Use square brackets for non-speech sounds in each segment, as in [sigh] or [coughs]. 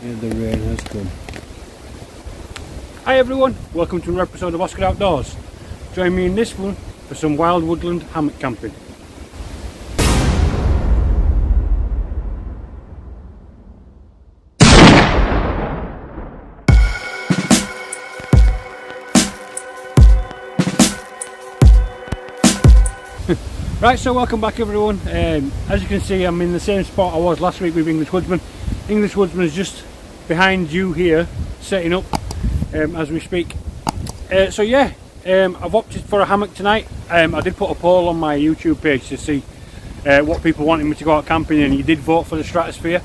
the rain has come. Hi everyone, welcome to another episode of Oscar Outdoors. Join me in this one for some wild woodland hammock camping. [laughs] Right, so welcome back everyone. Um, as you can see, I'm in the same spot I was last week with English Woodsman. English Woodsman is just behind you here, setting up um, as we speak. Uh, so yeah, um, I've opted for a hammock tonight. Um, I did put a poll on my YouTube page to see uh, what people wanted me to go out camping and you did vote for the Stratosphere.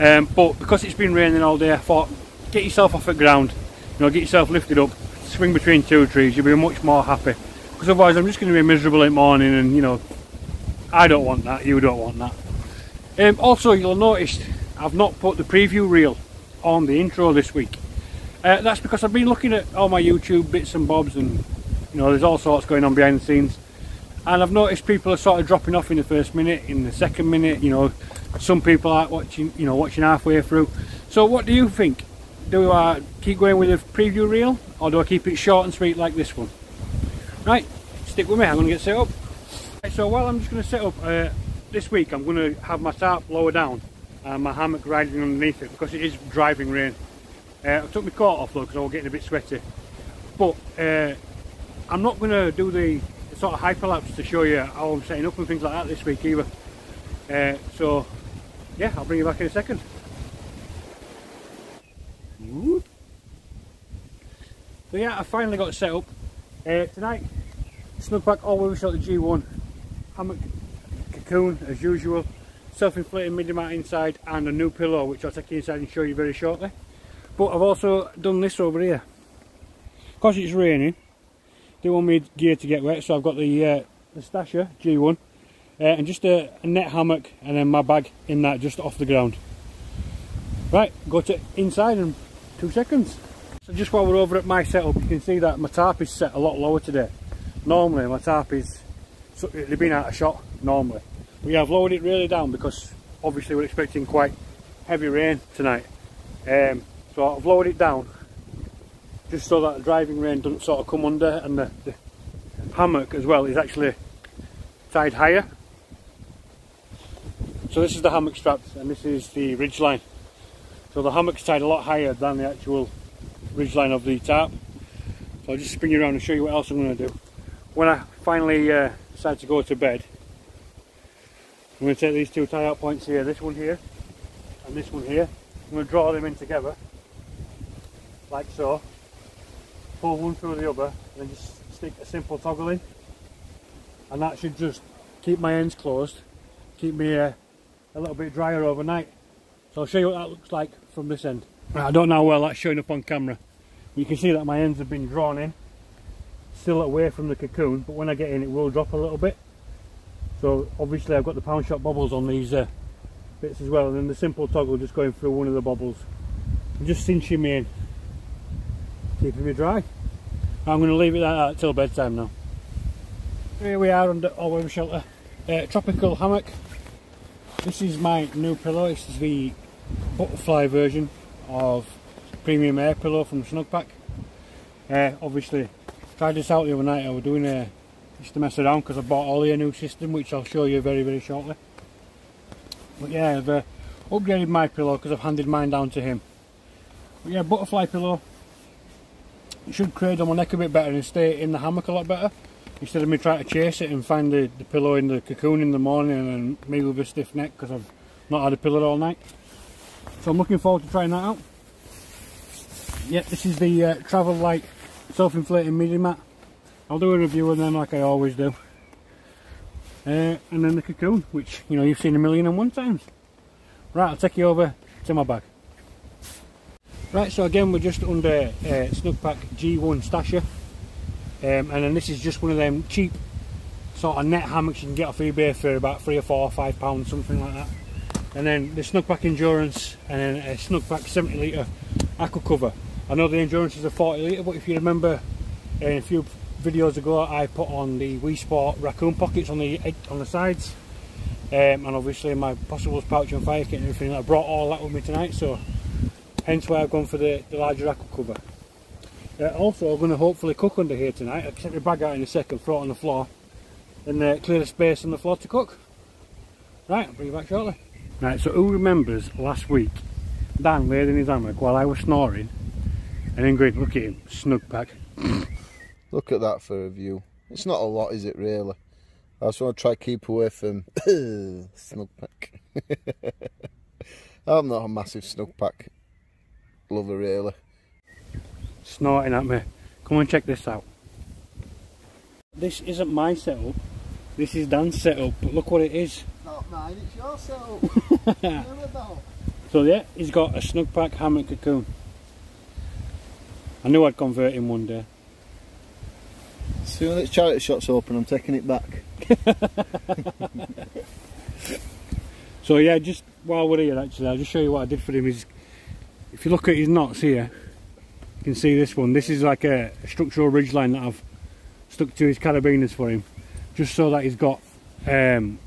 Um, but because it's been raining all day, I thought, get yourself off the ground, you know, get yourself lifted up, swing between two trees, you'll be much more happy because otherwise I'm just going to be miserable in the morning and you know I don't want that you don't want that um, also you'll notice I've not put the preview reel on the intro this week. Uh, that's because I've been looking at all my YouTube bits and bobs and you know there's all sorts going on behind the scenes. And I've noticed people are sort of dropping off in the first minute in the second minute you know. Some people are watching you know watching halfway through. So what do you think? Do I keep going with the preview reel or do I keep it short and sweet like this one? Right, stick with me, I'm going to get set up. Right, so while I'm just going to set up, uh, this week I'm going to have my tarp lower down and my hammock riding underneath it because it is driving rain. Uh, I took my coat off though because I was getting a bit sweaty. But uh, I'm not going to do the sort of hyperlapse to show you how I'm setting up and things like that this week either. Uh, so yeah, I'll bring you back in a second. So yeah, I finally got set up. Uh, tonight, Snugpak all weather the G1, hammock cocoon as usual, self-inflating midi mat inside and a new pillow which I'll take you inside and show you very shortly. But I've also done this over here. Because it's raining, they want me gear to get wet so I've got the, uh, the Stasher G1 uh, and just a, a net hammock and then my bag in that just off the ground. Right, go to inside in two seconds. So just while we're over at my setup, you can see that my tarp is set a lot lower today. Normally my tarp is, they've been out of shot normally. Yeah, I've lowered it really down because obviously we're expecting quite heavy rain tonight. Um, so I've lowered it down just so that the driving rain doesn't sort of come under and the, the hammock as well is actually tied higher. So this is the hammock straps and this is the ridge line. So the hammock's tied a lot higher than the actual ridge line of the tarp. So I'll just spin you around and show you what else I'm going to do. When I finally uh, decide to go to bed, I'm going to take these two tie-out points here, this one here and this one here. I'm going to draw them in together, like so. Pull one through the other and then just stick a simple toggle in. And that should just keep my ends closed, keep me uh, a little bit drier overnight. So I'll show you what that looks like from this end. Right, I don't know how well that's showing up on camera. You can see that my ends have been drawn in, still away from the cocoon, but when I get in it will drop a little bit. So obviously I've got the pound shot bobbles on these uh, bits as well, and then the simple toggle just going through one of the bobbles just cinching me in, keeping me dry. I'm going to leave it like that till bedtime now. Here we are under our weather shelter, uh, tropical hammock. This is my new pillow, this is the butterfly version of premium air pillow from Snugpak. Uh, obviously tried this out the other night, I was doing a just to mess around because I bought Ollie a new system which I'll show you very very shortly. But yeah, I've uh, upgraded my pillow because I've handed mine down to him. But yeah, butterfly pillow. It should cradle my neck a bit better and stay in the hammock a lot better. Instead of me trying to chase it and find the, the pillow in the cocoon in the morning and me with a stiff neck because I've not had a pillow all night. So I'm looking forward to trying that out. Yep, this is the uh, Travel Light self-inflating midi mat. I'll do a review of them like I always do. Uh, and then the cocoon, which you know you've seen a million and one times. Right, I'll take you over to my bag. Right, so again we're just under uh, Snugpak G1 Stasher. Um, and then this is just one of them cheap sort of net hammocks you can get off eBay for about three or four or five pounds, something like that and then the Snugpak Endurance and then a Snugpak 70 litre aqua cover. I know the Endurance is a 40 litre but if you remember in a few videos ago I put on the Wisport raccoon pockets on the on the sides um, and obviously my possibles pouch and fire kit and everything I brought all that with me tonight so hence why I've gone for the, the larger aqua cover. Uh, also, I'm going to hopefully cook under here tonight. I'll take my bag out in a second, throw it on the floor, and uh, clear the space on the floor to cook. Right, I'll bring you back shortly. Right, so who remembers last week Dan laid in his hammock while I was snoring, and Ingrid, look at him, Snugpak. [laughs] Look at that for a view. It's not a lot, is it, really? I just want to try keep away from [coughs] snug pack. [laughs] I'm not a massive Snugpak lover, really. Snorting at me. Come and check this out. This isn't my setup. This is Dan's setup, but look what it is. Not mine, it's your setup. [laughs] [laughs] so yeah, he's got a Snugpak hammock cocoon. I knew I'd convert him one day. Soon as charity shop's open, I'm taking it back. [laughs] so yeah, just while we're here actually, I'll just show you what I did for him. Is if you look at his knots here, you can see this one. This is like a, a structural ridge line that I've stuck to his carabiners for him, just so that he's got um,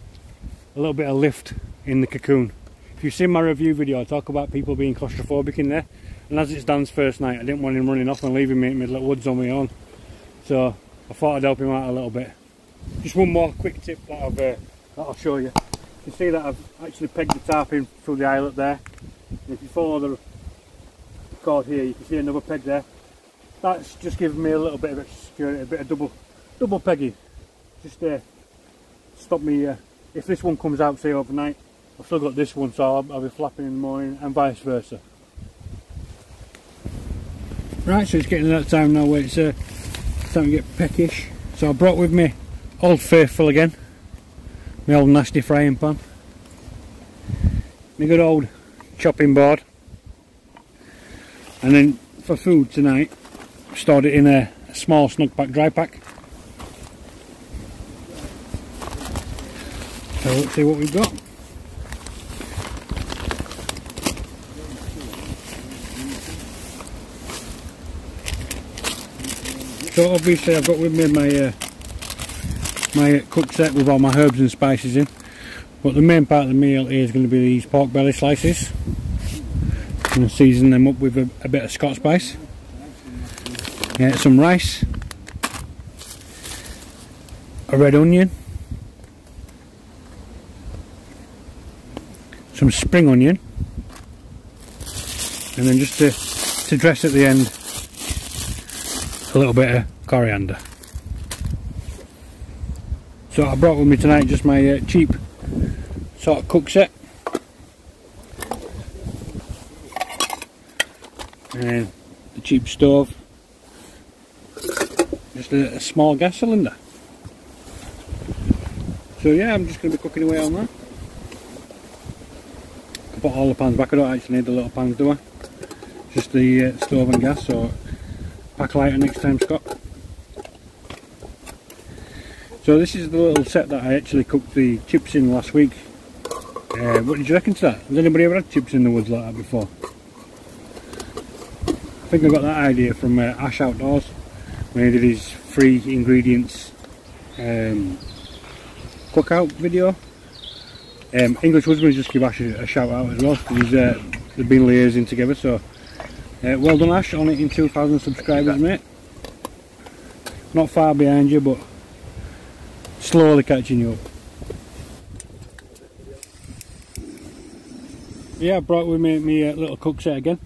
a little bit of lift in the cocoon. If you've seen my review video, I talk about people being claustrophobic in there. And as it's Dan's first night, I didn't want him running off and leaving me in the middle of woods on my own. So I thought I'd help him out a little bit. Just one more quick tip that, I've, uh, that I'll show you. You can see that I've actually pegged the tarp in through the eyelet there. And if you follow the cord here, you can see another peg there. That's just giving me a little bit of extra security, a bit of double double pegging. Just uh, stop me, uh, if this one comes out say overnight, I've still got this one so I'll, I'll be flapping in the morning and vice versa. Right, so it's getting that time now where it's uh, to get peckish. So I brought with me Old Faithful again, my old nasty frying pan, my good old chopping board, and then for food tonight, stored it in a, a small Snugpak dry pack. So let's see what we've got. So obviously I've got with me my uh, my cook set with all my herbs and spices in. But the main part of the meal is going to be these pork belly slices. I'm going to season them up with a, a bit of Scotch spice. Get some rice. A red onion. Some spring onion. And then just to, to dress at the end a little bit of coriander. So I brought with me tonight just my uh, cheap sort of cook set. And the cheap stove. Just a, a small gas cylinder. So yeah, I'm just going to be cooking away on that. I put all the pans back, I don't actually need the little pans do I? Just the uh, stove and gas, so lighter next time Scott. So this is the little set that I actually cooked the chips in last week. Uh, what did you reckon to that? Has anybody ever had chips in the woods like that before? I think I got that idea from uh, Ash Outdoors when he did his free ingredients um, cookout video. Um, English Woodsman just give Ash a, a, shout out as well because uh, they've been liaising together so uh, well done Ash on hitting 2,000 subscribers mate. Not far behind you but slowly catching you up. Yeah I brought with me my uh, little cook set again.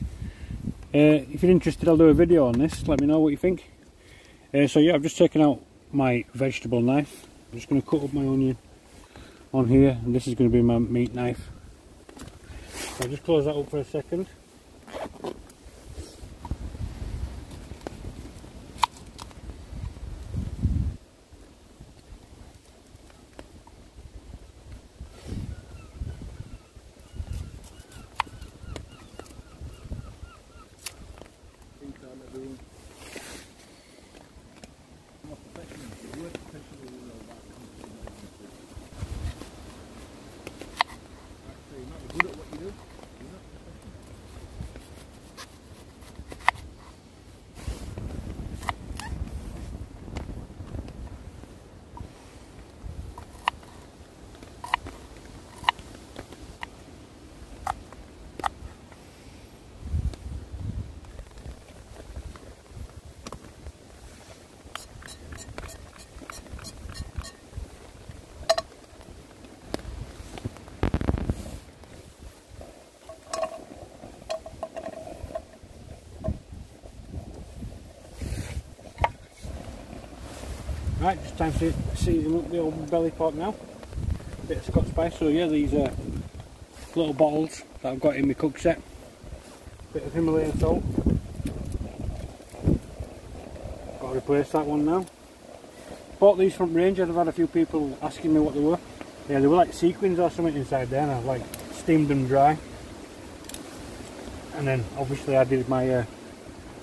Uh, if you're interested I'll do a video on this, let me know what you think. Uh, so yeah I've just taken out my vegetable knife. I'm just going to cut up my onion on here and this is going to be my meat knife. I'll just close that up for a second. Right, just time to season up the old belly pork now. A Bit of Scotch spice, so yeah, these are little bottles that I've got in my cook set. Bit of Himalayan salt. Got to replace that one now. Bought these from Ranger, I've had a few people asking me what they were. Yeah, they were like sequins or something inside there and I've like steamed them dry. And then obviously I did my uh,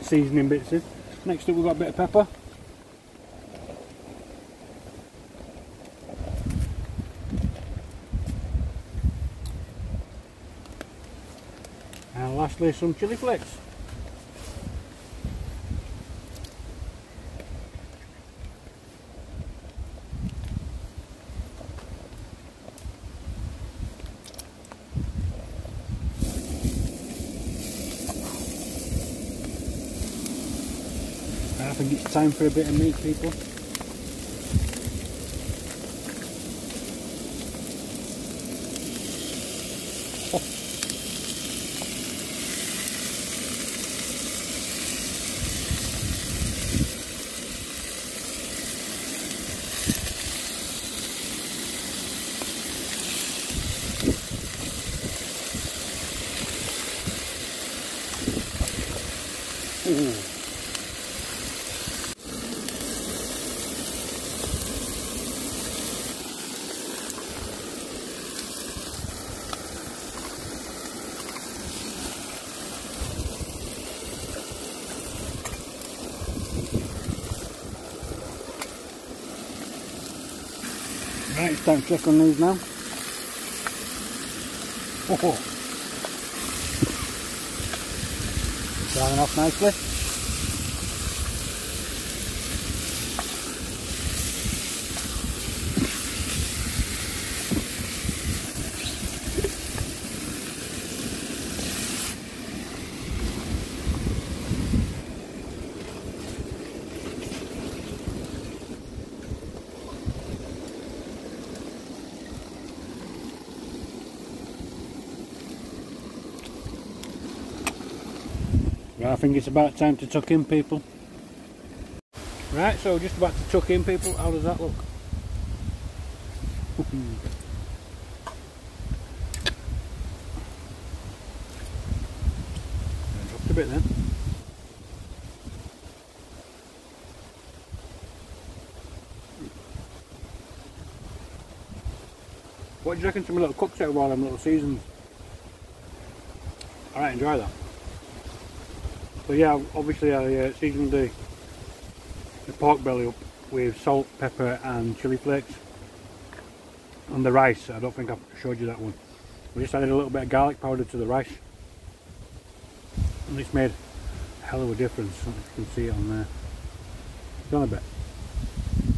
seasoning bits in. Next up we've got a bit of pepper. And lastly some chili flakes. I think it's time for a bit of meat people. To check on these now. Oh, oh. Drying off nicely. I think it's about time to tuck in people. Right, so just about to tuck in people. How does that look? [laughs] Dropped a bit then. What do you reckon to my little cook while I'm little seasons? Alright, enjoy that. So yeah, obviously I uh, seasoned the, the pork belly up with salt, pepper and chili flakes. And the rice, I don't think I've showed you that one. We just added a little bit of garlic powder to the rice. And it's made a hell of a difference, you can see it on there. Done a bit.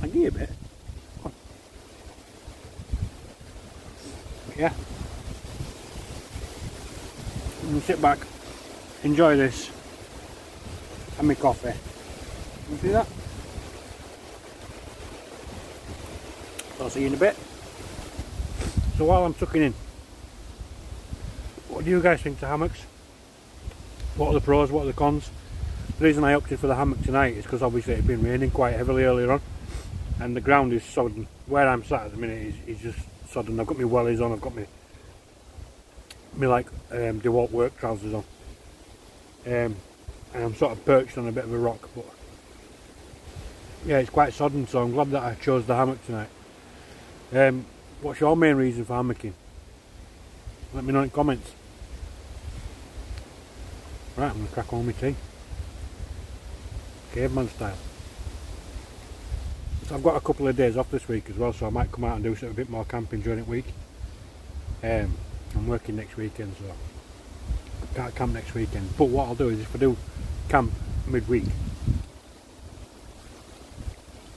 I'll give a bit. Yeah. And sit back, enjoy this and my coffee. You see that? I'll see you in a bit. So while I'm tucking in, what do you guys think to hammocks? What are the pros, what are the cons? The reason I opted for the hammock tonight is because obviously it's been raining quite heavily earlier on and the ground is sodden. Where I'm sat at the minute is, is just sodden. I've got my wellies on, I've got my, my like um, DeWalt work trousers on. Um, and I'm sort of perched on a bit of a rock but yeah it's quite sodden so I'm glad that I chose the hammock tonight. Um, what's your main reason for hammocking? Let me know in the comments. Right I'm to crack on my tea. Caveman style. So I've got a couple of days off this week as well so I might come out and do a bit more camping during the week. Um, I'm working next weekend so can't camp next weekend. But what I'll do is if I do camp midweek.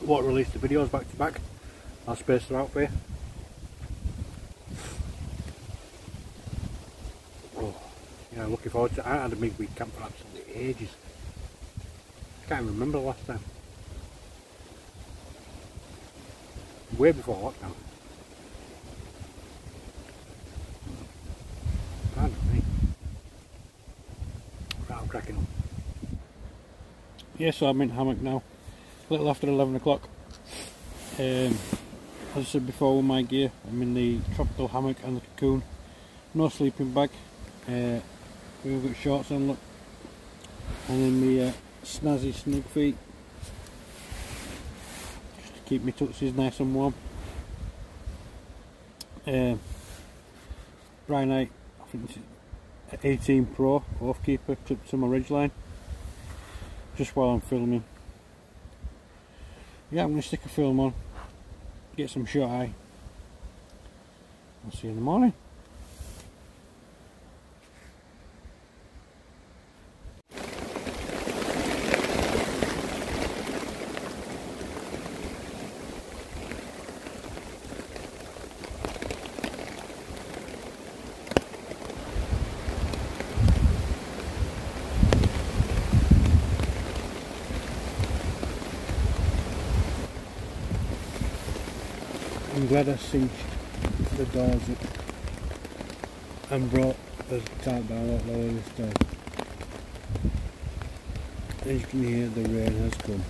Won't release the videos back to back. I'll space them out for you. Oh, yeah, looking forward to it. I had a midweek camp for absolutely ages. I can't remember the last time. Way before lockdown. Cracking on. Yes, I'm in hammock now. A little after 11 o'clock. Um, as I said before with my gear, I'm in the tropical hammock and the cocoon. No sleeping bag. Uh, we've got shorts on, look. And then my uh, snazzy snug feet. Just to keep my tuxies nice and warm. Um, Brinyte, I think it's 18 Pro off keeper clipped to my ridgeline. Just while I'm filming. Yeah, I'm going to stick a film on get some shot eye. I'll see you in the morning. Glad I cinched the doors up and brought the tarp down a lot lower this time. As you can hear the rain has come.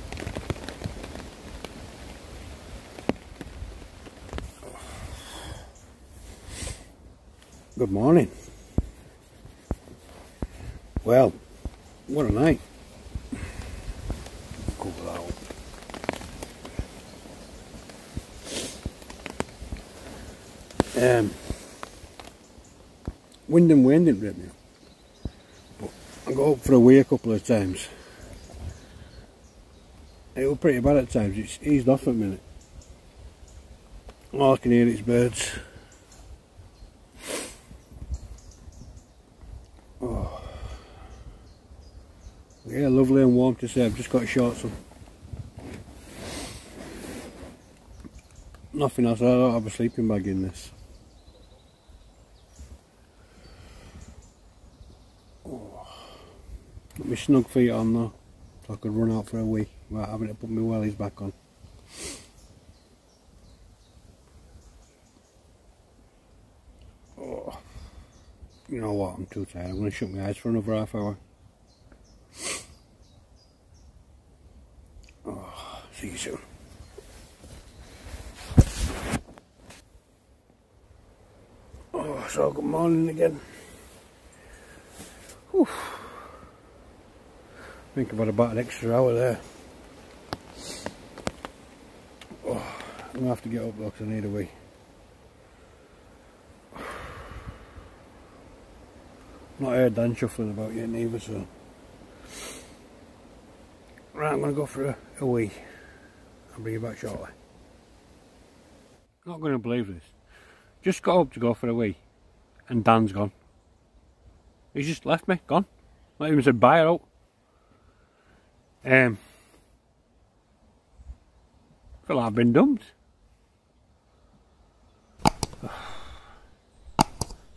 Good morning. Well, what a night. Cool out. Um, wind and wind didn't rip me. But I got up for a wee a couple of times. It was pretty bad at times, it's eased off a minute. All I can hear is birds. Oh. Yeah, lovely and warm to say. I've just got shorts on. Nothing else, I don't have a sleeping bag in this. My snug feet on though, so I could run out for a wee without having to put my wellies back on. Oh, you know what, I'm too tired. I'm going to shut my eyes for another half hour. Oh, see you soon. Oh, so good morning again. Whew. I think I've had about an extra hour there. Oh, I'm going to have to get up though because I need a wee. Not heard Dan shuffling about yet neither so. Right, I'm going to go for a, a wee. I'll bring you back shortly. Not going to believe this. Just got up to go for a wee and Dan's gone. He's just left me, gone. Not even said bye out. Um, like I've been dumped. [sighs]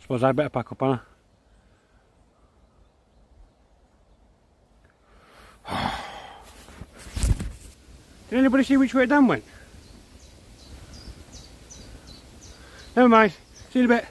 Suppose I better pack up, on [sighs] Did anybody see which way Dan went? Never mind. See you in a bit.